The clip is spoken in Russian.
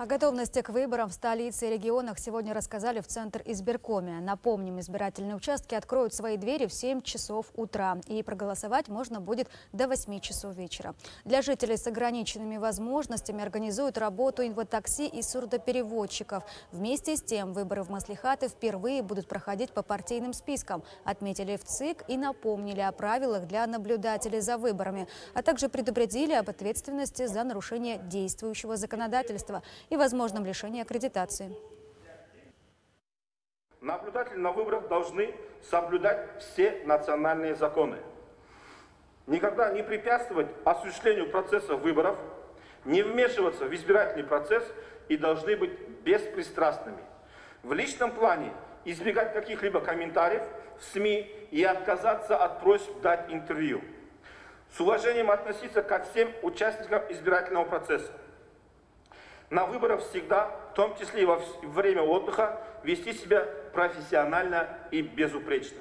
О готовности к выборам в столице и регионах сегодня рассказали в Центр избиркоме. Напомним, избирательные участки откроют свои двери в 7 часов утра. И проголосовать можно будет до 8 часов вечера. Для жителей с ограниченными возможностями организуют работу инвотакси и сурдопереводчиков. Вместе с тем, выборы в Маслихаты впервые будут проходить по партийным спискам. Отметили в ЦИК и напомнили о правилах для наблюдателей за выборами. А также предупредили об ответственности за нарушение действующего законодательства и возможном лишении аккредитации. Наблюдатели на выборах должны соблюдать все национальные законы. Никогда не препятствовать осуществлению процесса выборов, не вмешиваться в избирательный процесс и должны быть беспристрастными. В личном плане избегать каких-либо комментариев в СМИ и отказаться от просьб дать интервью. С уважением относиться ко всем участникам избирательного процесса на выборах всегда, в том числе и во время отдыха, вести себя профессионально и безупречно.